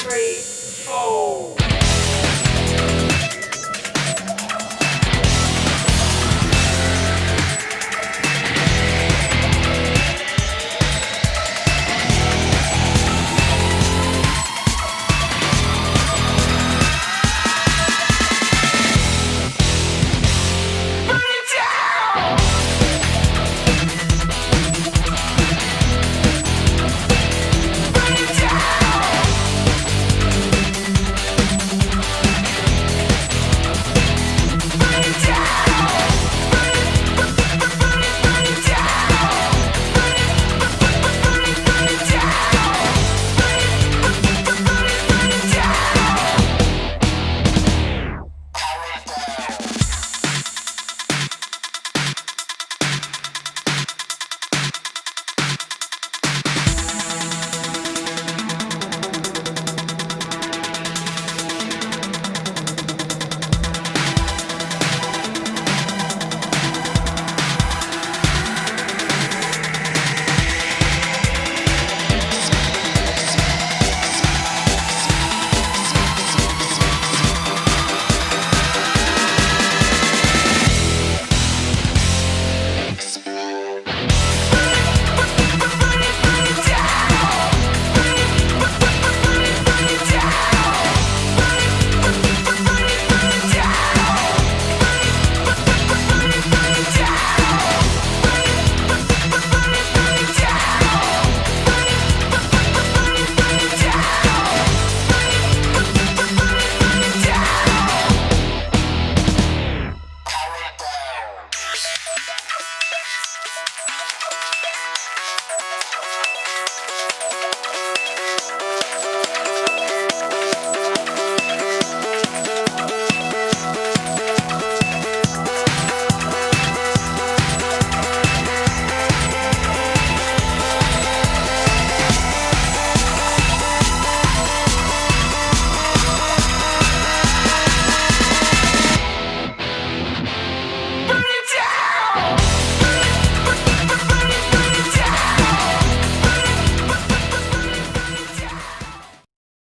three, four.